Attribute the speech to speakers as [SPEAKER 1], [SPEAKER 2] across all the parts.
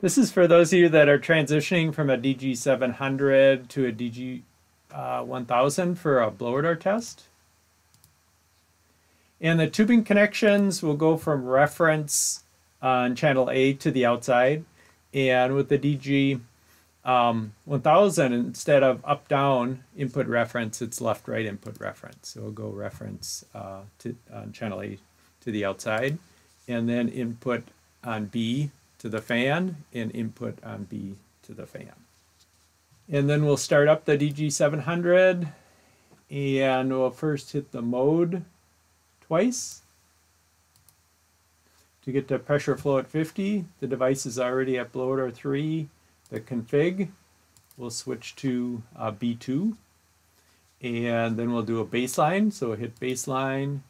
[SPEAKER 1] This is for those of you that are transitioning from a DG700 to a DG1000 uh, for a blower door test. And the tubing connections will go from reference on channel A to the outside. And with the DG um, 1000, instead of up down input reference, it's left right input reference. So we'll go reference uh, to on channel A to the outside, and then input on B to the fan and input on B to the fan. And then we'll start up the DG700 and we'll first hit the mode twice. To get to pressure flow at 50, the device is already at blower 3. The config, we'll switch to uh, B2. And then we'll do a baseline. So hit baseline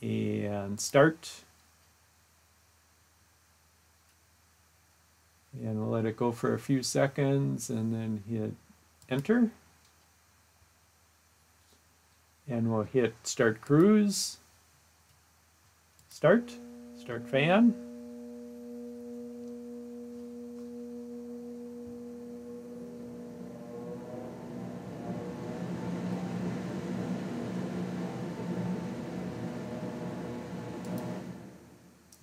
[SPEAKER 1] and start. And we'll let it go for a few seconds and then hit enter. And we'll hit start cruise, start, start fan.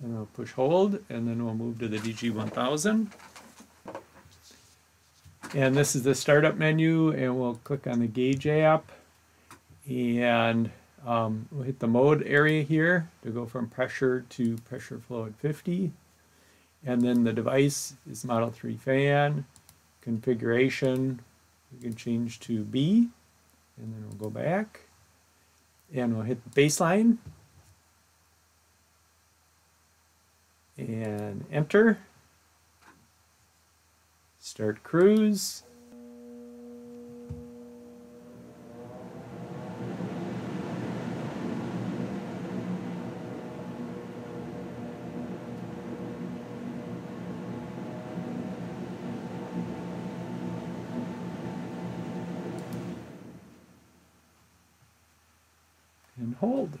[SPEAKER 1] And we'll push hold, and then we'll move to the DG1000. And this is the startup menu, and we'll click on the gauge app, and um, we'll hit the mode area here to go from pressure to pressure flow at 50. And then the device is Model 3 fan. Configuration, we can change to B, and then we'll go back. And we'll hit the baseline, and enter. Start cruise. and hold.